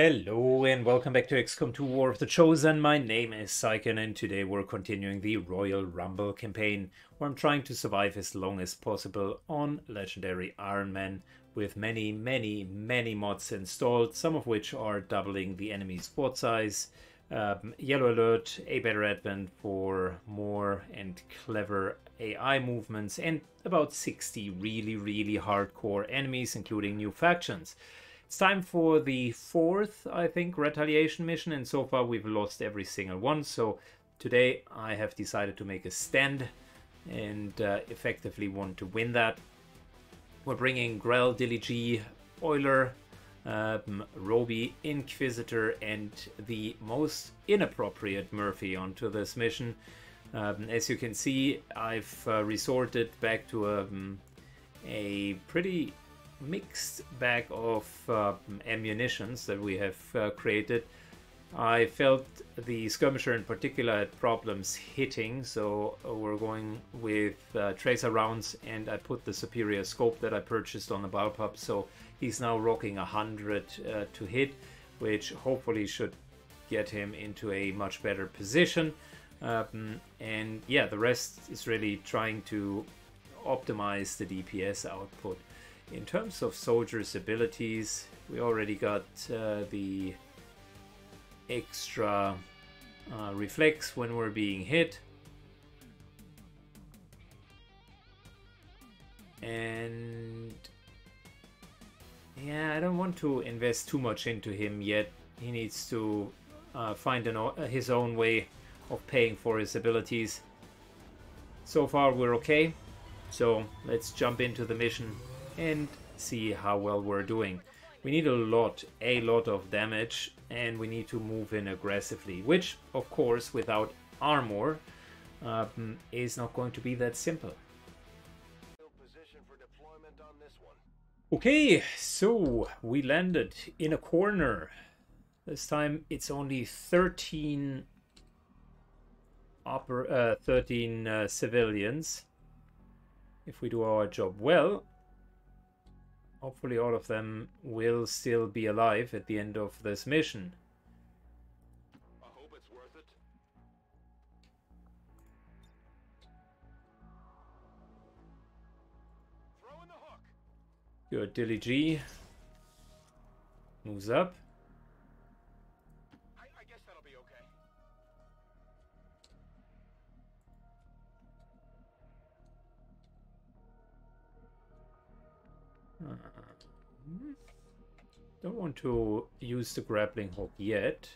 Hello and welcome back to XCOM 2 War of the Chosen. My name is Syken and today we're continuing the Royal Rumble campaign where I'm trying to survive as long as possible on Legendary Iron Man with many, many, many mods installed, some of which are doubling the enemy squad size, um, Yellow Alert, a better advent for more and clever AI movements, and about 60 really, really hardcore enemies, including new factions. It's time for the fourth, I think, retaliation mission, and so far we've lost every single one. So today I have decided to make a stand and uh, effectively want to win that. We're bringing Grell, Dilly Euler, um, Roby, Inquisitor, and the most inappropriate Murphy onto this mission. Um, as you can see, I've uh, resorted back to um, a pretty mixed bag of uh, ammunitions that we have uh, created. I felt the skirmisher in particular had problems hitting, so we're going with uh, tracer rounds, and I put the superior scope that I purchased on the Bullpup, so he's now rocking 100 uh, to hit, which hopefully should get him into a much better position. Um, and yeah, the rest is really trying to optimize the DPS output. In terms of soldiers' abilities, we already got uh, the extra uh, reflex when we're being hit. And yeah, I don't want to invest too much into him yet. He needs to uh, find an, his own way of paying for his abilities. So far we're okay, so let's jump into the mission and see how well we're doing. We need a lot, a lot of damage and we need to move in aggressively, which of course without armor um, is not going to be that simple. Okay, so we landed in a corner. This time it's only 13 upper, uh, 13 uh, civilians. If we do our job well, Hopefully all of them will still be alive at the end of this mission. I hope it's worth it. Throw in the hook. Good, Dilly G. Moves up. Don't want to use the grappling hook yet.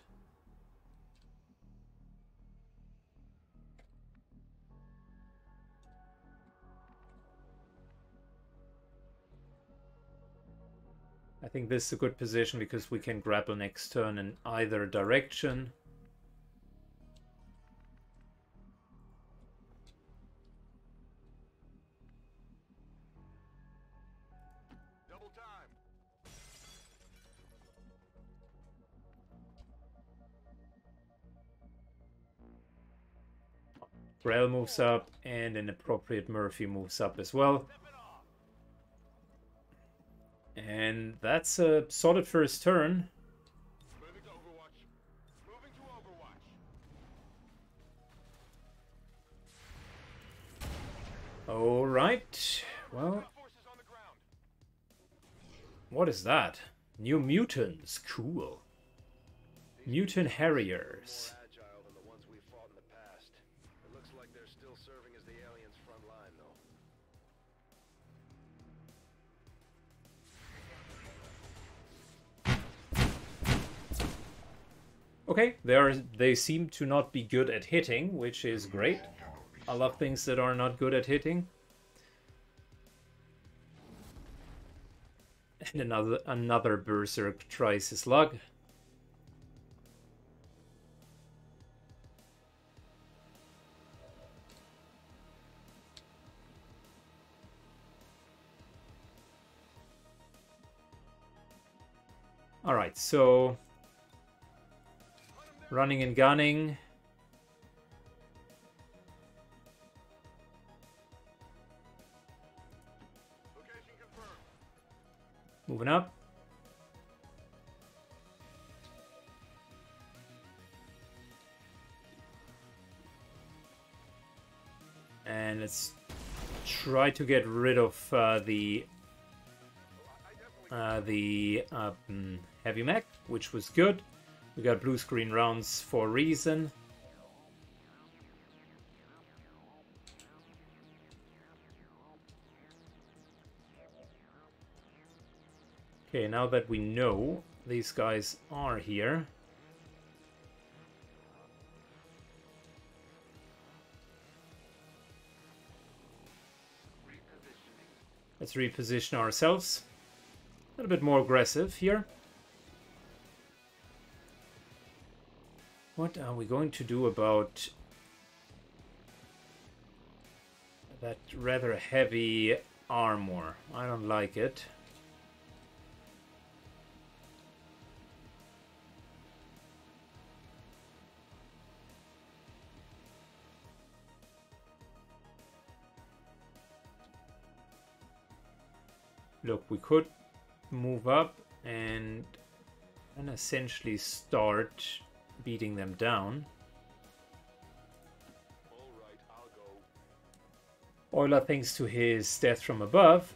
I think this is a good position because we can grapple next turn in either direction. Grell moves up, and an appropriate Murphy moves up as well. And that's a solid first turn. All right. Well, what is that? New mutants. Cool. Mutant Harriers. Okay, they are they seem to not be good at hitting, which is great. I love things that are not good at hitting. And another another berserk tries his luck. All right, so Running and gunning. Moving up. And let's try to get rid of uh, the uh, the uh, mm, heavy mech, which was good. We got blue screen rounds for a reason. Okay, now that we know these guys are here. Let's reposition ourselves. A little bit more aggressive here. What are we going to do about that rather heavy armor? I don't like it. Look, we could move up and and essentially start beating them down. Euler, thanks to his death from above,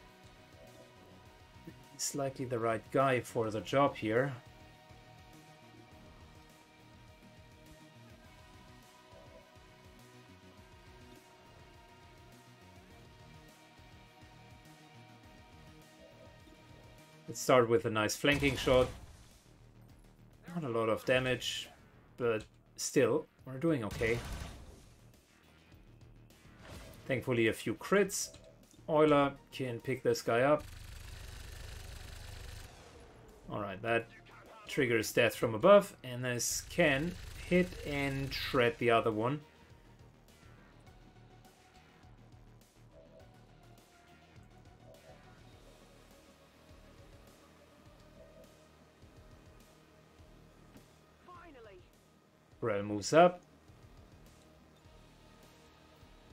is likely the right guy for the job here. Let's start with a nice flanking shot. Not a lot of damage, but still, we're doing okay. Thankfully, a few crits. Euler can pick this guy up. Alright, that triggers death from above, and this can hit and shred the other one. Grell moves up.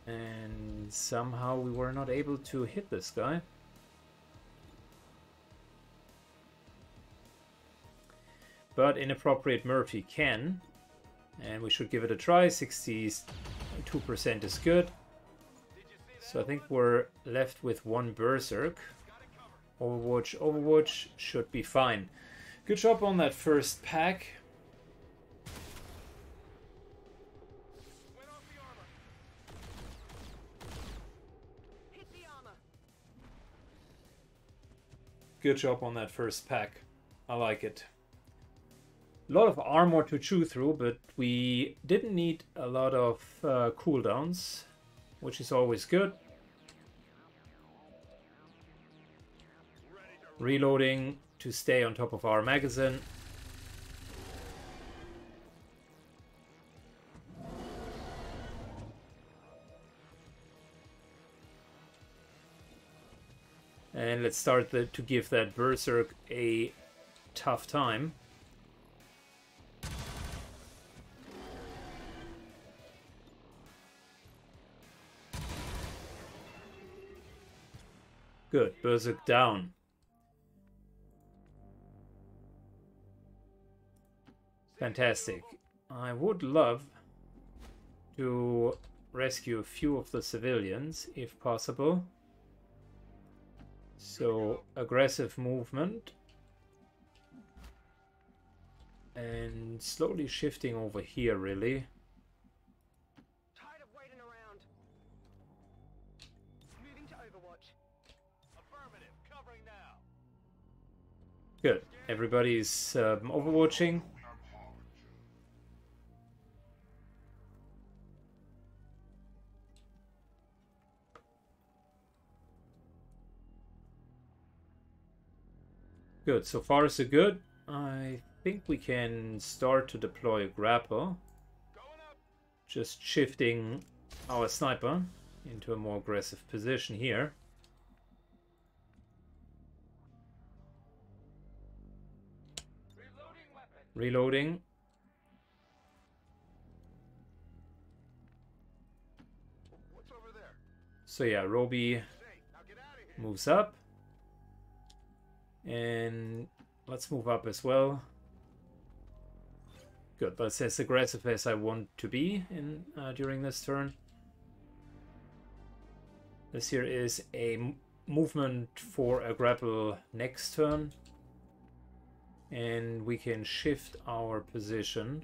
And somehow we were not able to hit this guy. But inappropriate Murphy can. And we should give it a try. 62% is good. So I think we're left with one Berserk. Overwatch, Overwatch should be fine. Good job on that first pack. Good job on that first pack. I like it. A lot of armor to chew through, but we didn't need a lot of uh, cooldowns, which is always good. Reloading to stay on top of our magazine. And let's start the, to give that Berserk a tough time. Good, Berserk down. Fantastic. I would love to rescue a few of the civilians, if possible. So, aggressive movement. And slowly shifting over here, really. Tired of waiting around. Moving to Overwatch. Affirmative. Covering now. Good. Everybody's um, overwatching. Good. So far, so good. I think we can start to deploy a grapple. Just shifting our sniper into a more aggressive position here. Reloading? So yeah, Roby moves up. And let's move up as well. Good, that's as aggressive as I want to be in uh, during this turn. This here is a movement for a grapple next turn. And we can shift our position.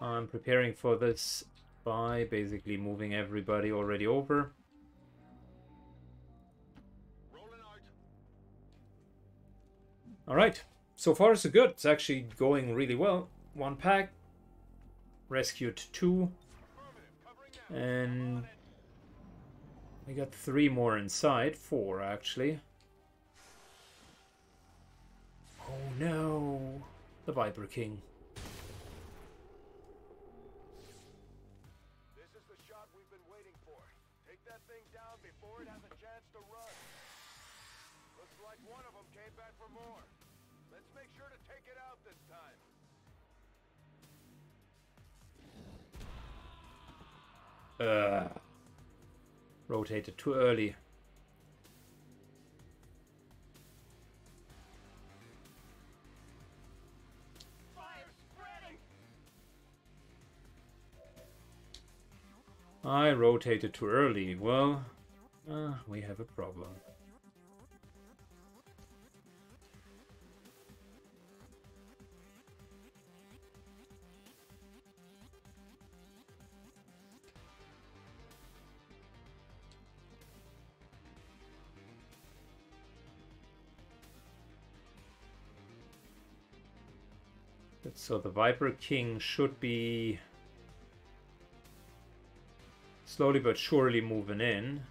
I'm preparing for this by basically moving everybody already over. Alright, so far so good. It's actually going really well. One pack, rescued two, and we got three more inside. Four, actually. Oh no! The Viper King. Uh, rotated too early. I rotated too early. Well, uh, we have a problem. So the Viper King should be slowly but surely moving in.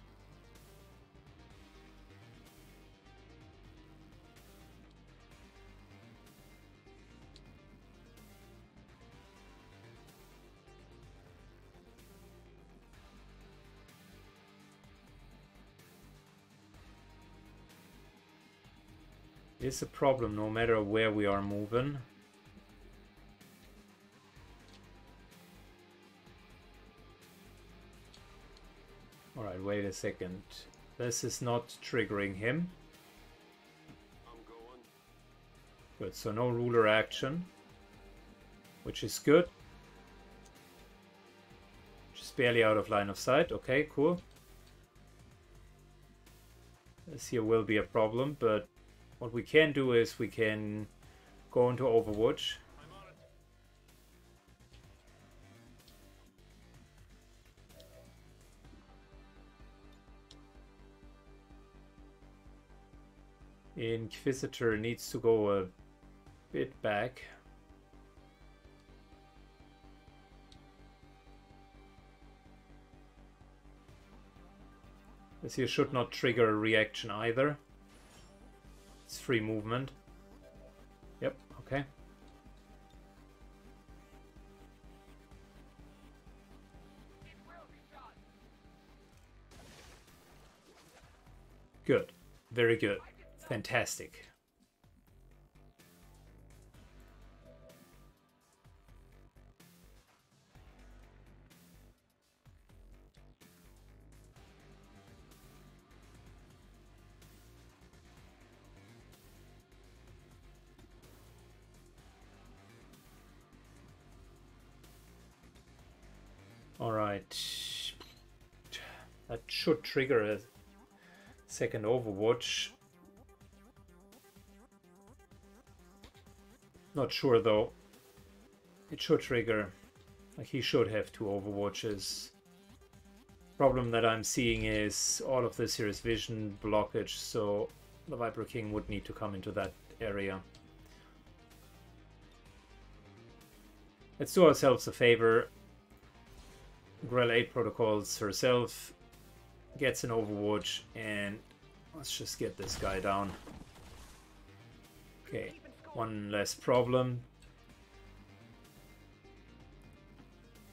It's a problem no matter where we are moving. Wait a second. This is not triggering him. Good, so no ruler action. Which is good. Just barely out of line of sight. Okay, cool. This here will be a problem, but what we can do is we can go into Overwatch. Inquisitor needs to go a bit back. This here should not trigger a reaction either. It's free movement. Yep, okay. Good. Very good. Fantastic. All right. That should trigger a second Overwatch. Not sure though. It should trigger. Like he should have two Overwatches. Problem that I'm seeing is all of this here is vision blockage, so the Viper King would need to come into that area. Let's do ourselves a favor. Grell aid protocols herself gets an Overwatch and let's just get this guy down. Okay, one less problem.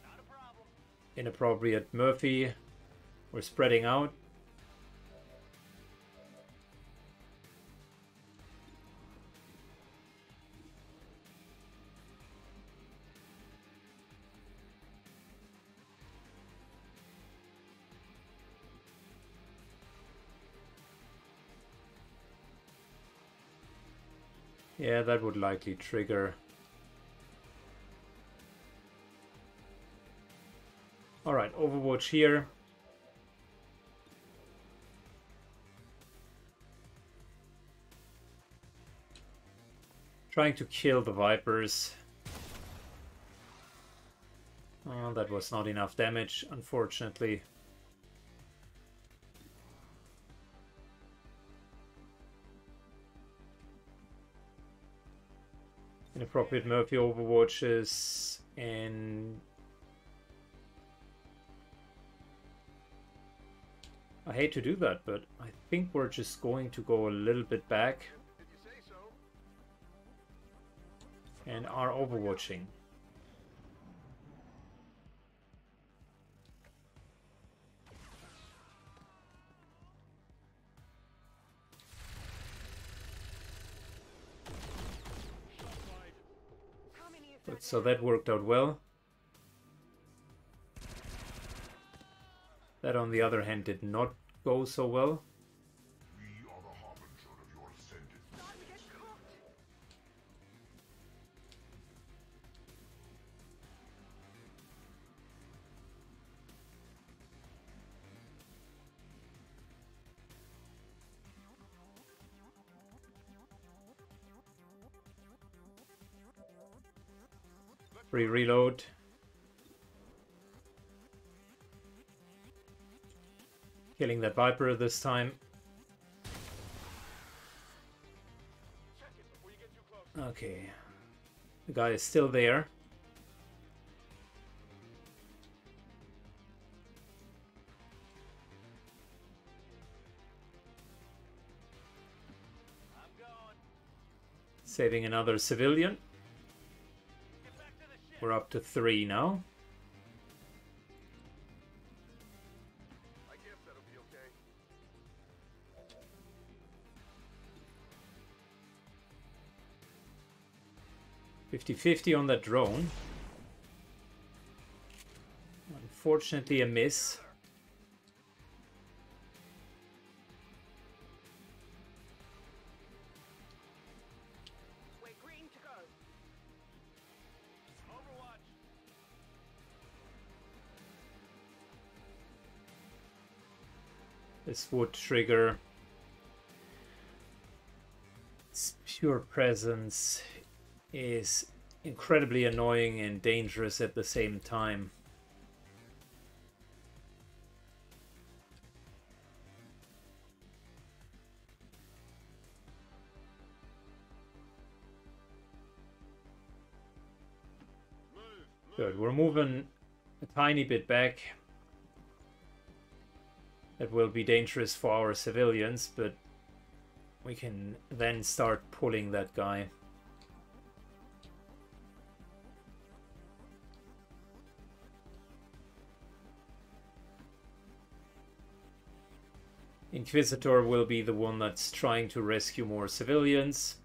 Not a problem. Inappropriate Murphy. We're spreading out. Yeah, that would likely trigger. Alright, Overwatch here. Trying to kill the Vipers. Well, that was not enough damage, unfortunately. Inappropriate Murphy overwatches and I hate to do that, but I think we're just going to go a little bit back Did you say so? and are overwatching. But so that worked out well. That on the other hand did not go so well. Free reload. Killing that Viper this time. Okay. The guy is still there. Saving another civilian. We're up to three now. Okay. Fifty-fifty on that drone. Unfortunately, a miss. This would trigger its pure presence is incredibly annoying and dangerous at the same time. Good, we're moving a tiny bit back. That will be dangerous for our civilians, but we can then start pulling that guy. Inquisitor will be the one that's trying to rescue more civilians.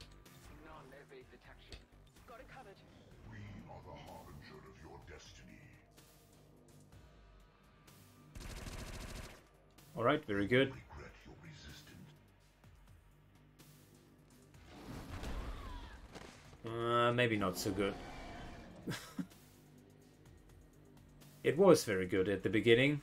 Alright, very good. Uh, maybe not so good. it was very good at the beginning.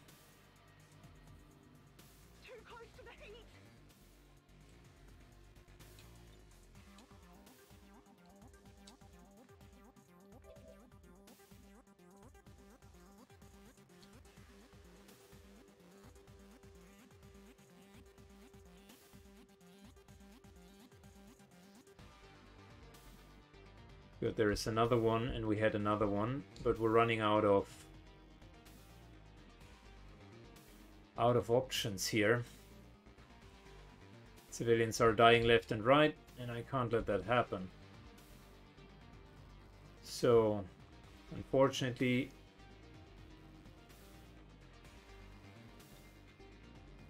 Good, there is another one, and we had another one, but we're running out of out of options here. Civilians are dying left and right, and I can't let that happen. So, unfortunately,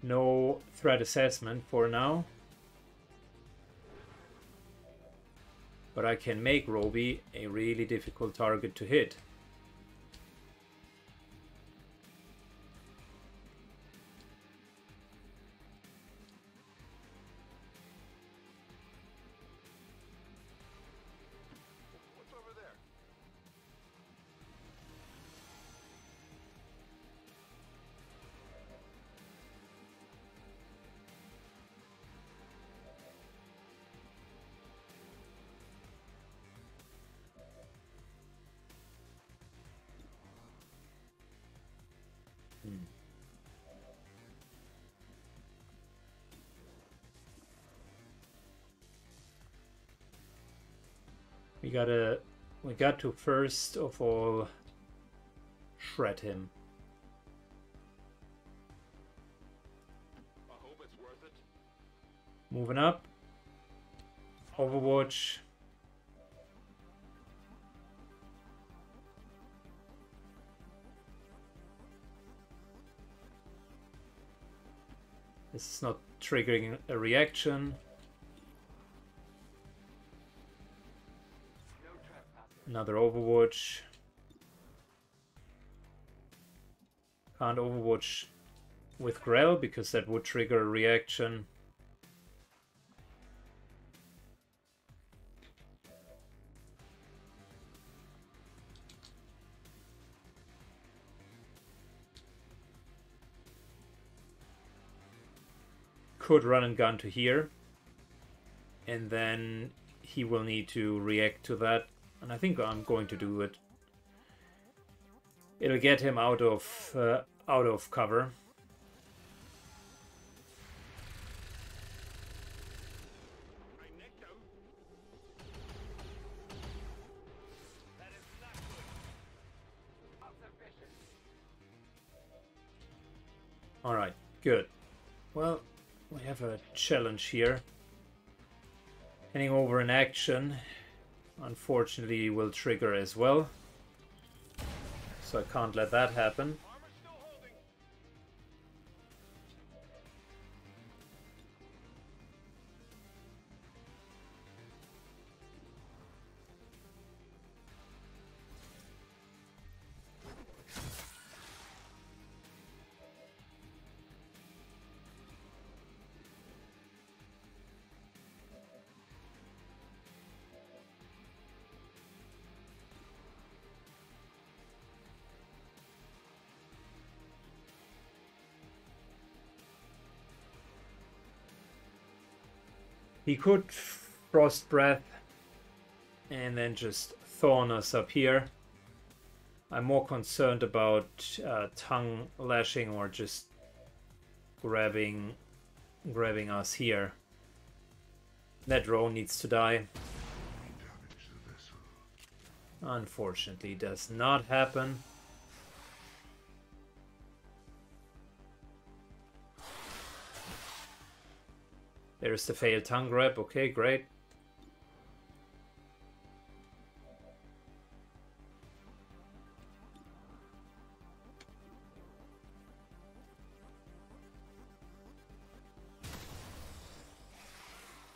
no threat assessment for now. But I can make Roby a really difficult target to hit. We gotta we got to first of all shred him. I hope it's worth it. Moving up. Overwatch. This is not triggering a reaction. Another Overwatch. Can't Overwatch with Grell because that would trigger a reaction. Could run and gun to here. And then he will need to react to that. And I think I'm going to do it. It'll get him out of uh, out of cover. All right, good. Well, we have a challenge here. Heading over in action, unfortunately, will trigger as well. So I can't let that happen. He could frost breath and then just thorn us up here. I'm more concerned about uh, tongue lashing or just grabbing grabbing us here. That drone needs to die. Unfortunately, does not happen. There's the failed tongue grab. Okay, great.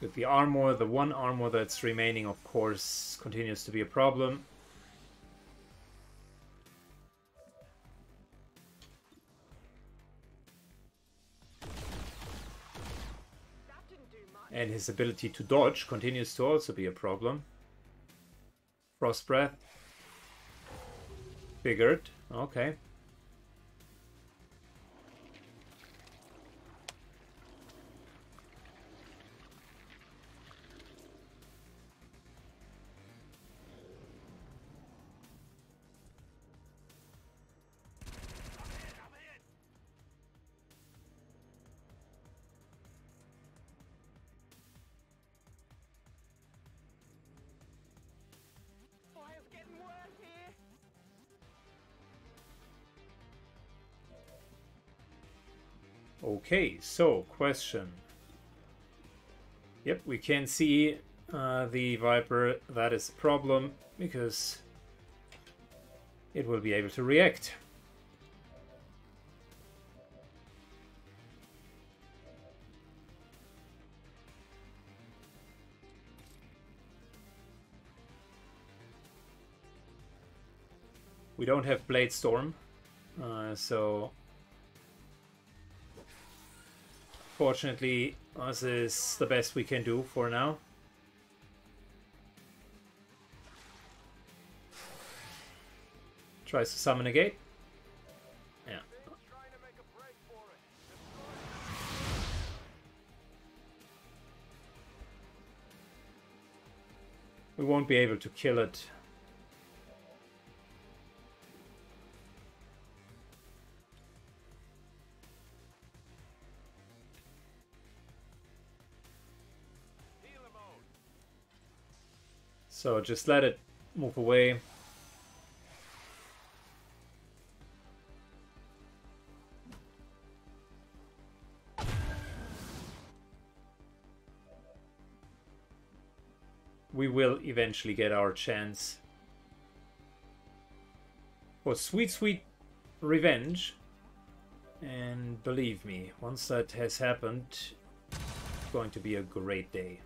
With the armor, the one armor that's remaining, of course, continues to be a problem. His ability to dodge continues to also be a problem. Frost Breath. Figured. Okay. Okay, so question. Yep, we can see uh, the Viper. That is a problem because it will be able to react. We don't have Blade Storm, uh, so fortunately, this is the best we can do for now. Tries to summon a gate. Yeah. We won't be able to kill it. So just let it move away. We will eventually get our chance. For sweet, sweet revenge. And believe me, once that has happened, it's going to be a great day.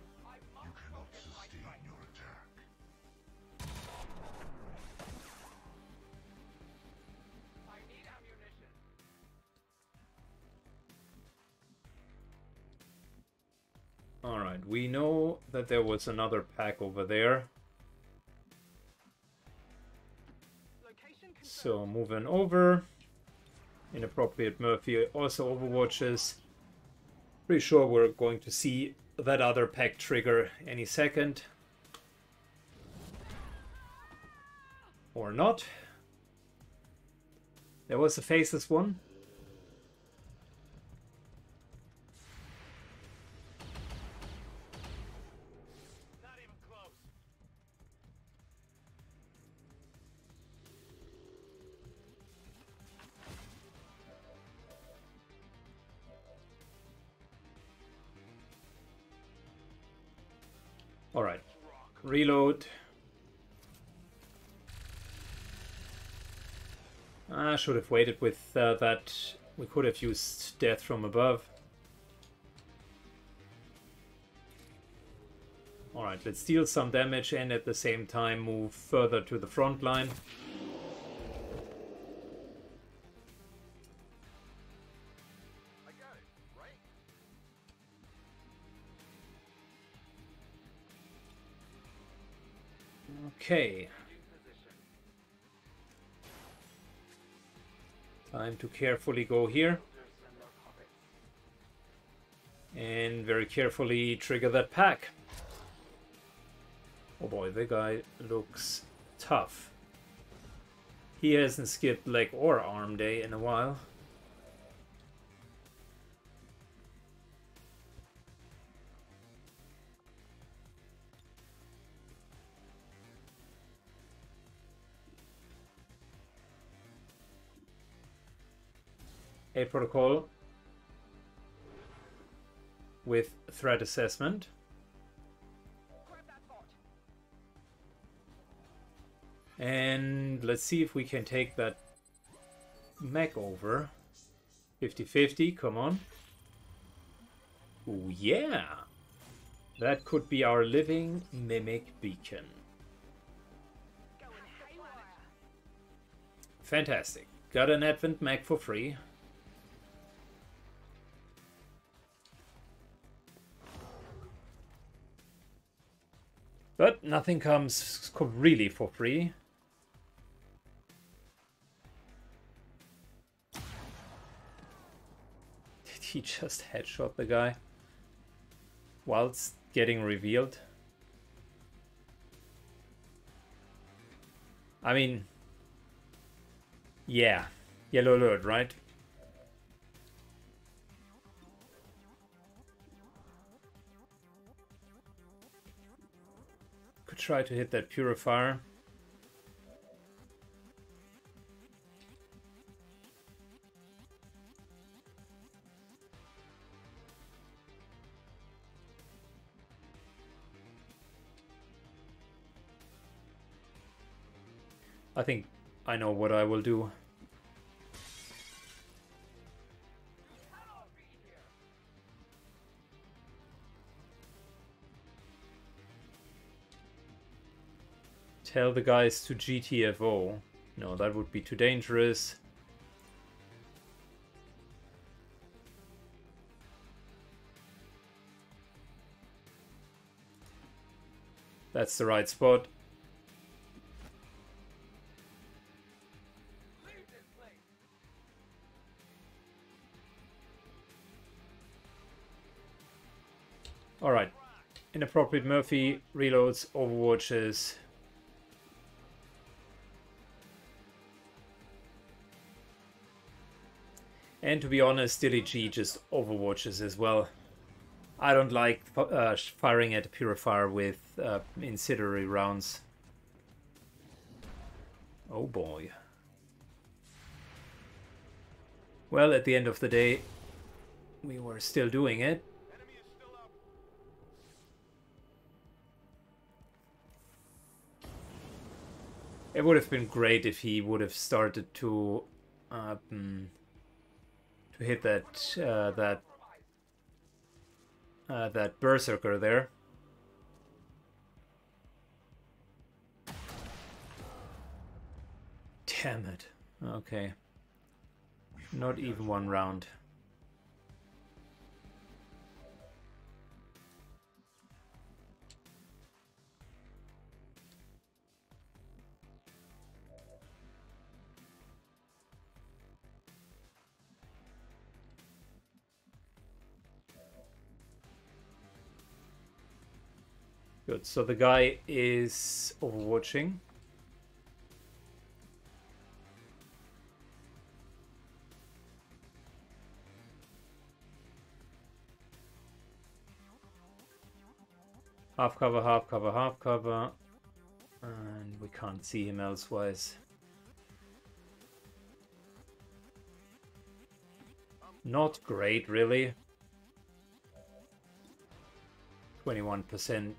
There was another pack over there. So moving over. Inappropriate Murphy also overwatches. Pretty sure we're going to see that other pack trigger any second. Or not. There was a faceless one. Reload. I should have waited with uh, that. We could have used death from above. Alright, let's deal some damage and at the same time move further to the front line. Okay. Time to carefully go here. And very carefully trigger that pack. Oh boy, the guy looks tough. He hasn't skipped leg or arm day in a while. Aid protocol with threat assessment. And let's see if we can take that mech over. 50-50, come on. Oh yeah! That could be our living mimic beacon. Fantastic. Got an Advent mech for free. But nothing comes really for free. Did he just headshot the guy? Whilst getting revealed? I mean, yeah, yellow alert, right? Try to hit that purifier. I think I know what I will do. Tell the guys to GTFO. No, that would be too dangerous. That's the right spot. Alright. Inappropriate Murphy reloads, overwatches. And to be honest, Dilly G just overwatches as well. I don't like uh, firing at a purifier with uh, incendiary rounds. Oh boy. Well, at the end of the day, we were still doing it. It would have been great if he would have started to uh, mm, to hit that uh, that uh, that berserker there. Damn it. Okay. Not even one round. Good. So the guy is overwatching. Half cover, half cover, half cover. And we can't see him elsewise. Not great, really. 21%. Mm.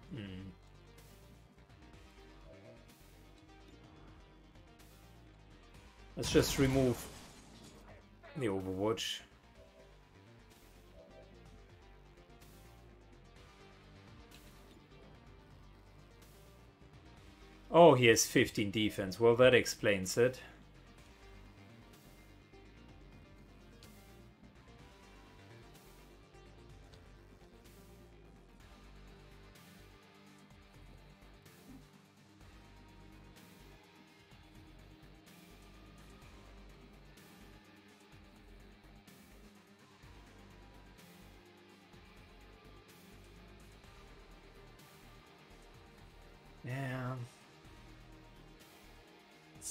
Let's just remove the Overwatch. Oh, he has 15 defense. Well, that explains it.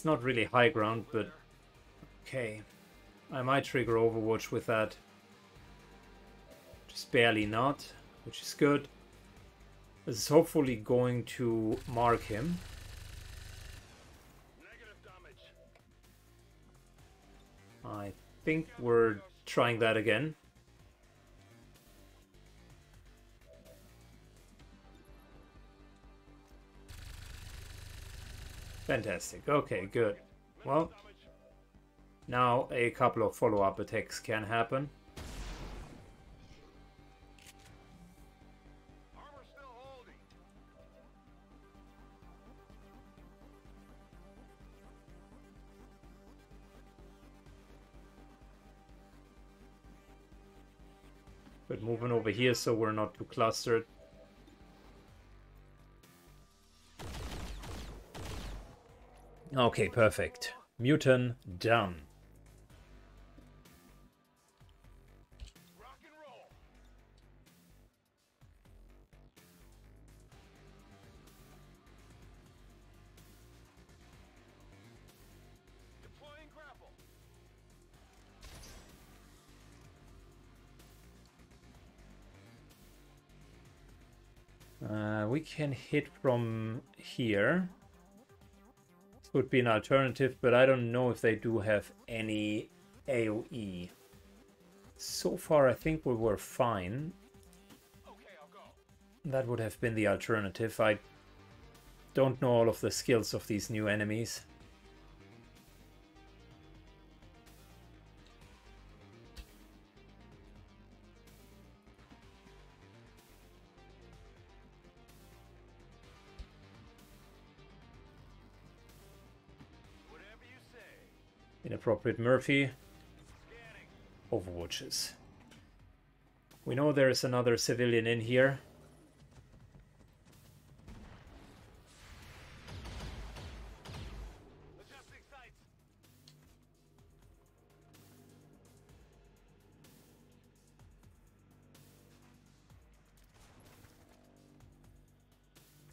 It's not really high ground, but okay. I might trigger Overwatch with that. Just barely not, which is good. This is hopefully going to mark him. I think we're trying that again. Fantastic. Okay, good. Well, now a couple of follow-up attacks can happen. Armor still holding. But moving over here so we're not too clustered. Okay, perfect. Mutant done. Uh, we can hit from here. Would be an alternative, but I don't know if they do have any AoE. So far, I think we were fine. That would have been the alternative. I don't know all of the skills of these new enemies. Inappropriate Murphy. Scanning. Overwatches. We know there is another civilian in here.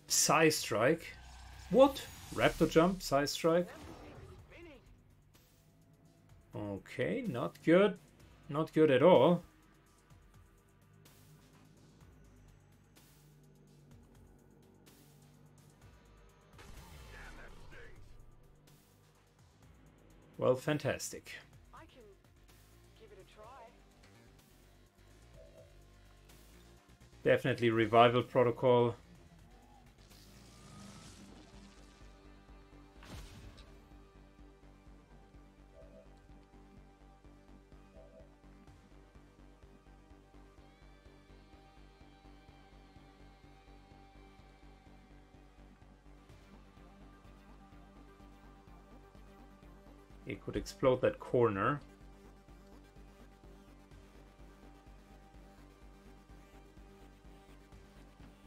Psy Strike. What? Raptor Jump? Psy Strike? Okay, not good. Not good at all. Well, fantastic. Definitely revival protocol. It could explode that corner.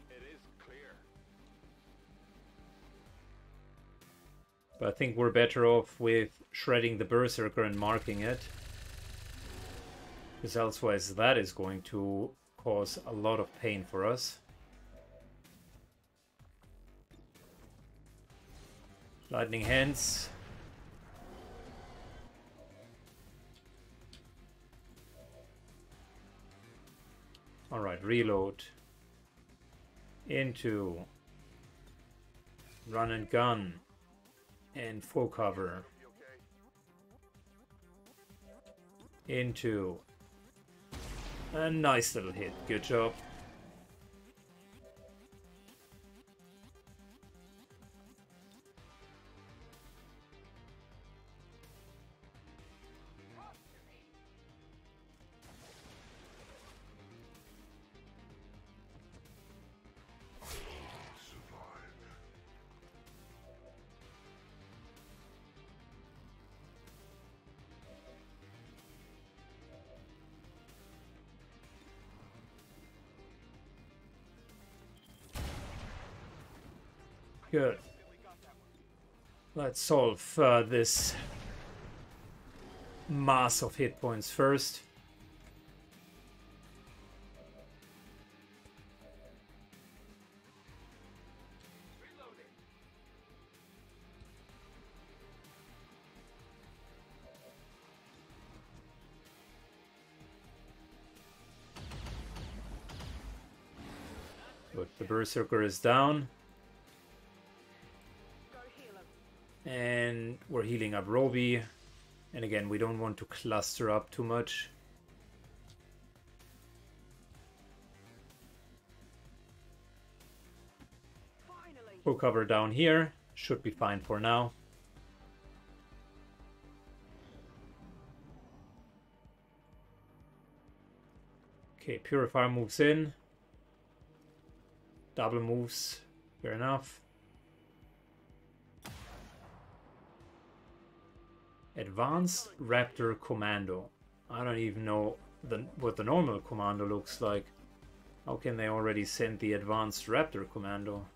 It is clear. But I think we're better off with shredding the Berserker and marking it. Because elsewise that is going to cause a lot of pain for us. Lightning Hands. Alright, reload. Into run and gun and full cover into a nice little hit. Good job. Let's solve uh, this mass of hit points first. Good. The Berserker is down. Healing up Roby. And again, we don't want to cluster up too much. Full cover down here. Should be fine for now. Okay, Purifier moves in. Double moves. Fair enough. Advanced Raptor Commando. I don't even know the, what the normal commando looks like. How can they already send the Advanced Raptor Commando?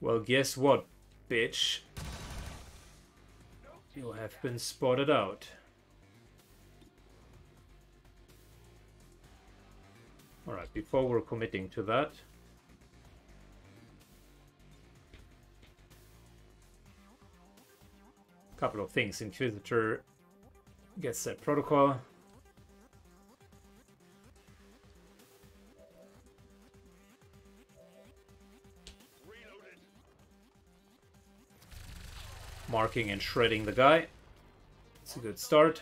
Well, guess what, bitch? You have been spotted out. Alright, before we're committing to that, couple of things. Inquisitor gets that protocol. Marking and shredding the guy. It's a good start.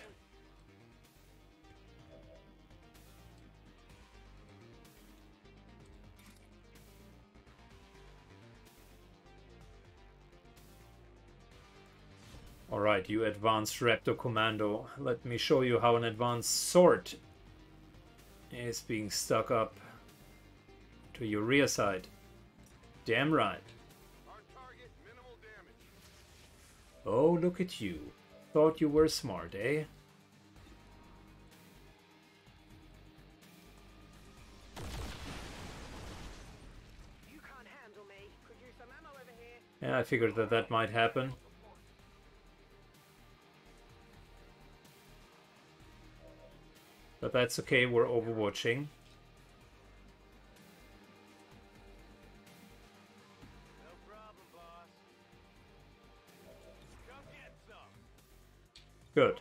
Alright, you advanced Raptor Commando. Let me show you how an advanced sword is being stuck up to your rear side. Damn right. Oh, look at you. Thought you were smart, eh? You can't handle me. Could use some ammo over here. Yeah, I figured that that might happen. But that's okay, we're overwatching. Good.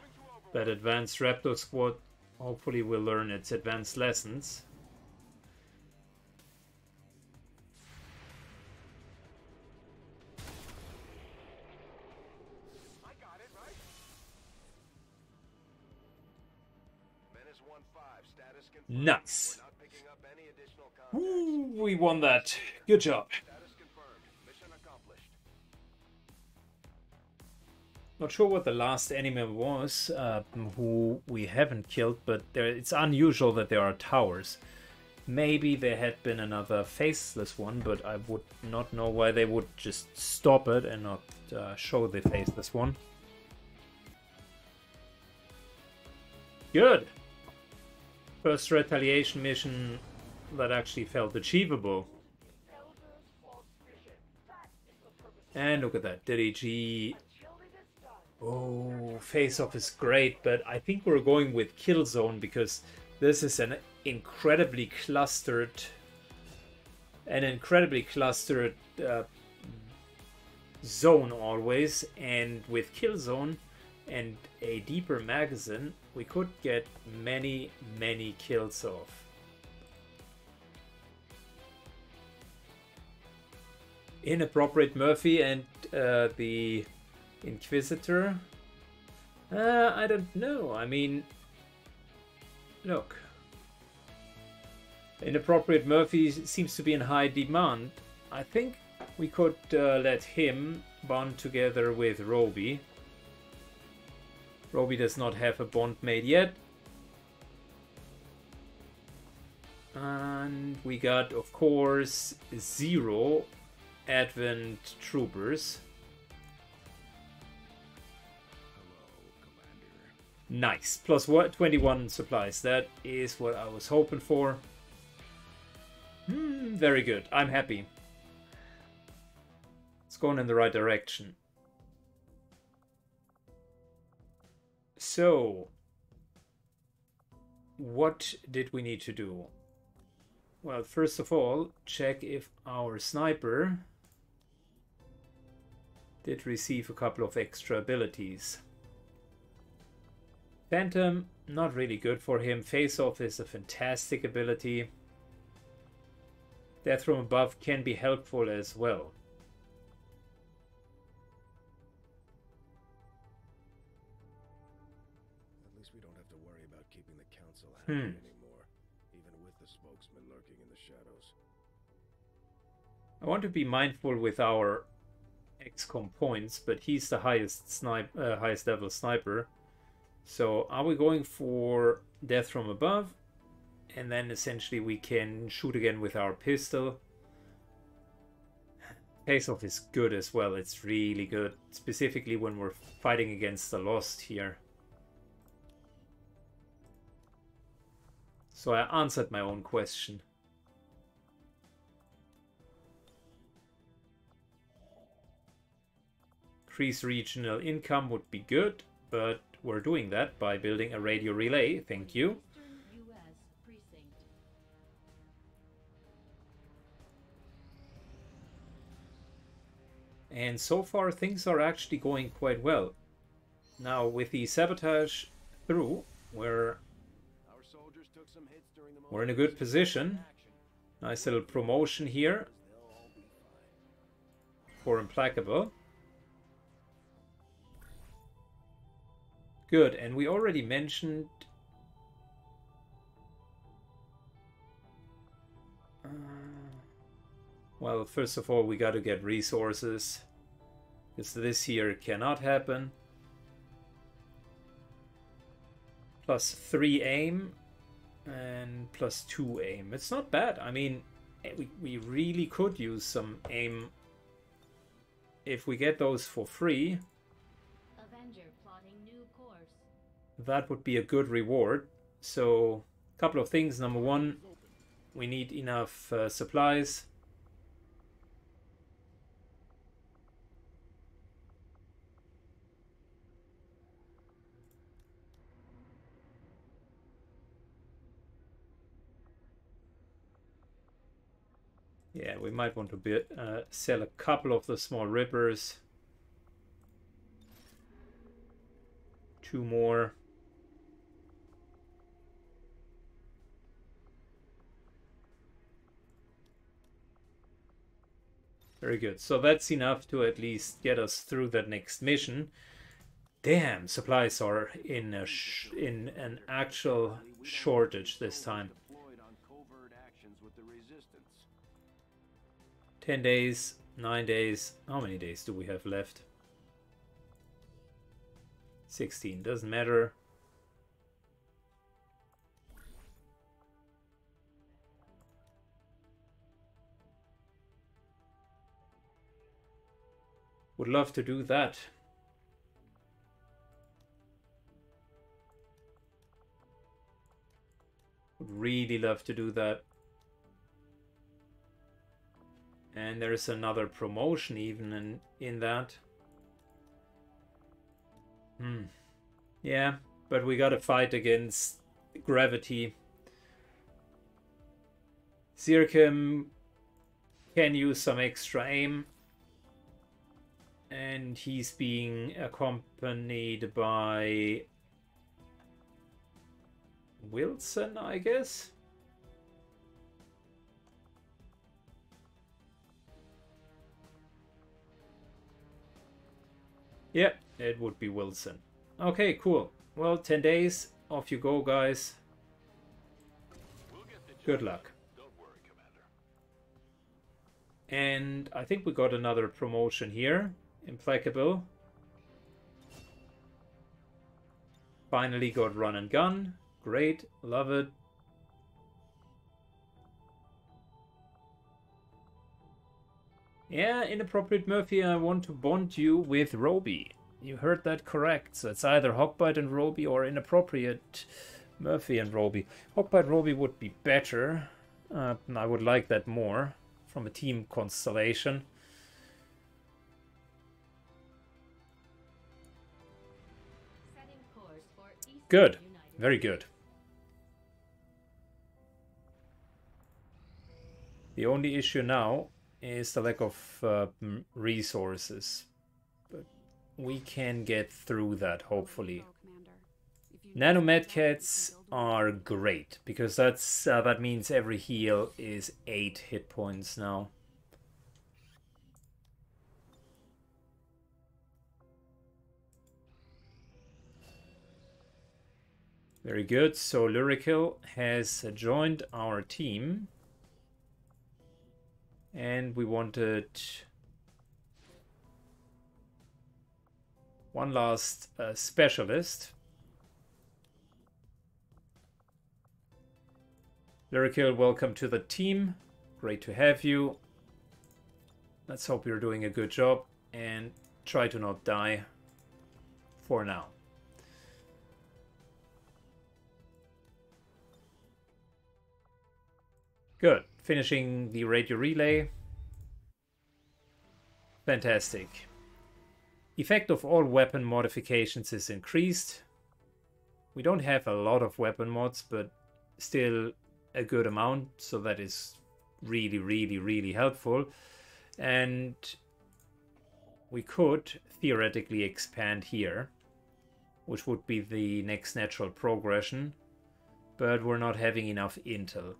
That advanced Raptor squad hopefully will learn its advanced lessons. I got it, right? Menace 1-5, status confirmed. Nice. We're not picking up any additional contacts. Ooh, we won that. Good job. Not sure what the last enemy was uh, who we haven't killed, but there, it's unusual that there are towers. Maybe there had been another faceless one, but I would not know why they would just stop it and not uh, show the faceless one. Good. First retaliation mission that actually felt achievable. And look at that, DDG Oh, face off is great, but I think we're going with Killzone because this is an incredibly clustered, an incredibly clustered uh, zone always, and with Killzone and a deeper magazine, we could get many, many kills off. Inappropriate Murphy and uh, the Inquisitor? Uh, I don't know. I mean, look. Inappropriate Murphy seems to be in high demand. I think we could uh, let him bond together with Roby. Roby does not have a bond made yet. And we got, of course, zero Advent Troopers. Nice. Plus what 21 supplies. That is what I was hoping for. Hmm, very good. I'm happy. It's going in the right direction. So, what did we need to do? Well, first of all, check if our sniper did receive a couple of extra abilities. Phantom, not really good for him. Face Off is a fantastic ability. Death from above can be helpful as well. At least we don't have to worry about keeping the council Hmm. happy anymore, even with the spokesman lurking in the shadows. I want to be mindful with our XCOM points, but he's the highest snipe, uh, highest level sniper. So are we going for death from above? And then essentially we can shoot again with our pistol. Face off is good as well. It's really good, specifically when we're fighting against the Lost here. So I answered my own question. Increase regional income would be good, but we're doing that by building a radio relay. Thank you. And so far things are actually going quite well. Now with the sabotage through, we're we're in a good position. Nice little promotion here for implacable. Good, and we already mentioned Uh, well, first of all, we got to get resources. Because this here cannot happen. Plus 3 aim and plus 2 aim. It's not bad. I mean, eh, we, we really could use some aim if we get those for free. That would be a good reward. So, a couple of things. Number one, we need enough uh, supplies. Yeah, we might want to be, uh, sell a couple of the small rippers Two more. Very good. So that's enough to at least get us through that next mission. Damn, supplies are in a in an actual shortage this time. Deployed on covert actions with the resistance. 10 days, 9 days. How many days do we have left? 16. Doesn't matter. Would love to do that. Would really love to do that. And there's another promotion even in, in that. Hmm. Yeah, but we gotta fight against gravity. Zirkim can use some extra aim. And he's being accompanied by Wilson, I guess. Yep, it would be Wilson. Okay, cool. Well, 10 days. Off you go, guys. Good luck. And I think we got another promotion here. Implacable. Finally got run and gun. Great. Love it. Yeah, inappropriate Murphy, I want to bond you with Roby. You heard that correct. So it's either Hawkbite and Roby or inappropriate Murphy and Roby. Hawkbite Roby would be better. Uh, I would like that more from a team constellation. Good. Very good. The only issue now is the lack of uh, resources. But we can get through that, hopefully. Nanomedkits are great because that's uh, that means every heal is eight hit points now. Very good. So Lyrical has joined our team, and we wanted one last uh, specialist. Lyrical, welcome to the team. Great to have you. Let's hope you're doing a good job and try to not die for now. Good. Finishing the radio relay. Fantastic. Effect of all weapon modifications is increased. We don't have a lot of weapon mods, but still a good amount, so that is really, really, really helpful. And we could theoretically expand here, which would be the next natural progression, but we're not having enough intel.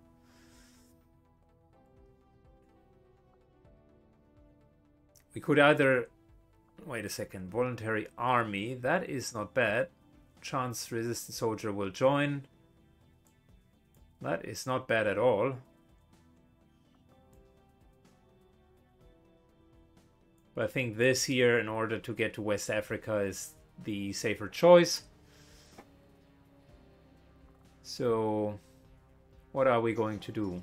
We could either wait a second, voluntary army, that is not bad. Chance resistant soldier will join. That is not bad at all. But I think this here, in order to get to West Africa, is the safer choice. So, what are we going to do?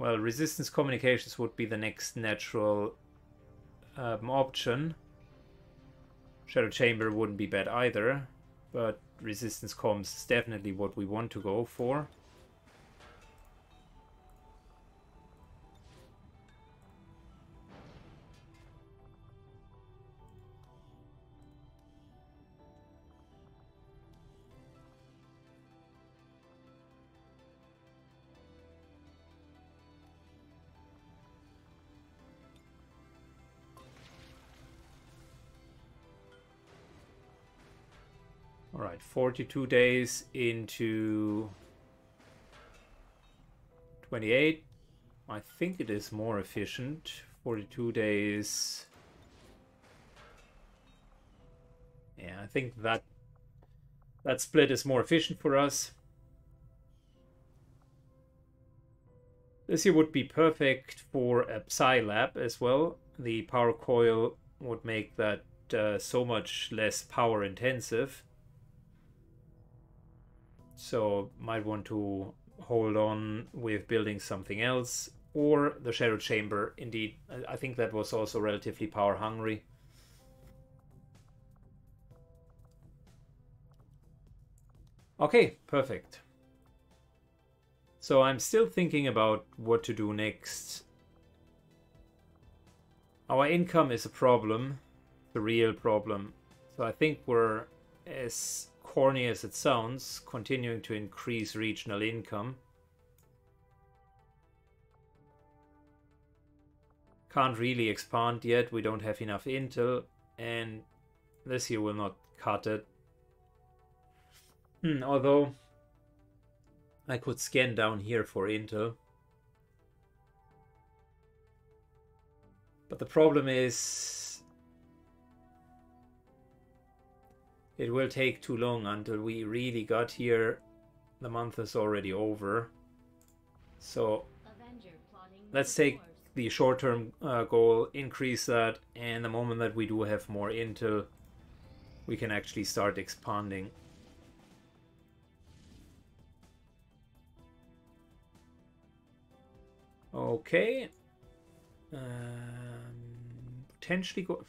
Well, resistance communications would be the next natural um, option. Shadow Chamber wouldn't be bad either, but resistance comms is definitely what we want to go for. 42 days into 28. I think it is more efficient. 42 days. Yeah, I think that that split is more efficient for us. This here would be perfect for a Psi lab as well. The power coil would make that uh, so much less power intensive. So might want to hold on with building something else or the shadow chamber. Indeed I think that was also relatively power hungry. Okay perfect. So I'm still thinking about what to do next. Our income is a problem the real problem. So I think we're as corny as it sounds, continuing to increase regional income. Can't really expand yet, we don't have enough intel, and this year will not cut it. Hmm, although, I could scan down here for intel. But the problem is It will take too long until we really got here. The month is already over. So let's take the short-term uh, goal, increase that, and the moment that we do have more intel, we can actually start expanding. Okay. Um, potentially go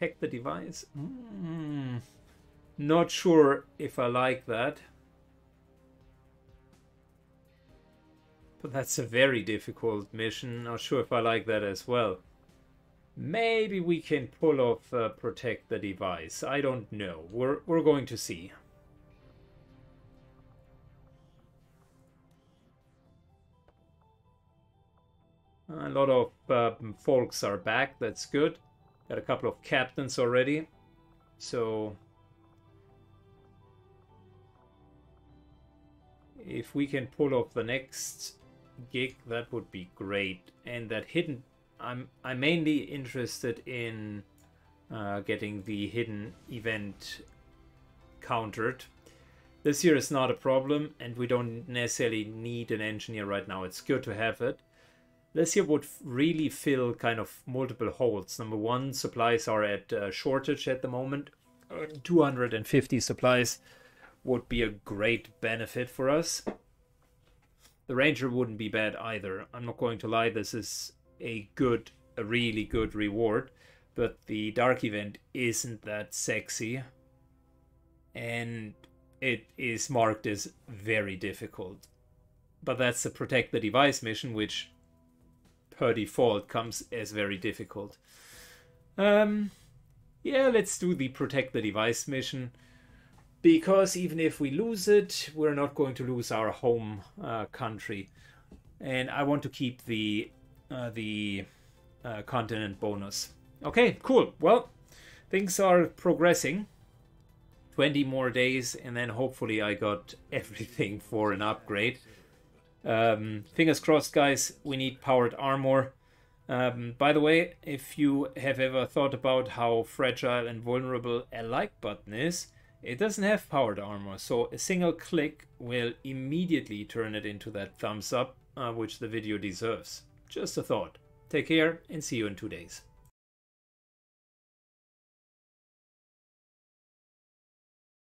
hack the device. Mm. Not sure if I like that. But that's a very difficult mission. Not sure if I like that as well. Maybe we can pull off uh, protect the device. I don't know. We're, we're going to see. A lot of uh, folks are back. That's good. Got a couple of captains already. So if we can pull off the next gig, that would be great. And that hidden, I'm I'm mainly interested in uh, getting the hidden event countered. This here is not a problem, and we don't necessarily need an engineer right now. It's good to have it. This here would really fill kind of multiple holes. Number one, supplies are at uh, shortage at the moment. Uh, 250 supplies would be a great benefit for us. The Ranger wouldn't be bad either. I'm not going to lie, this is a good, a really good reward. But the Dark event isn't that sexy. And it is marked as very difficult. But that's the Protect the Device mission, which per default comes as very difficult. Um, yeah, let's do the Protect the Device mission because even if we lose it, we're not going to lose our home uh, country, and I want to keep the uh, the uh, continent bonus. Okay, cool. Well, things are progressing. 20 more days, and then hopefully I got everything for an upgrade. Um, fingers crossed, guys. We need powered armor. Um, by the way, if you have ever thought about how fragile and vulnerable a like button is, it doesn't have powered armor, so a single click will immediately turn it into that thumbs up, uh, which the video deserves. Just a thought. Take care and see you in two days.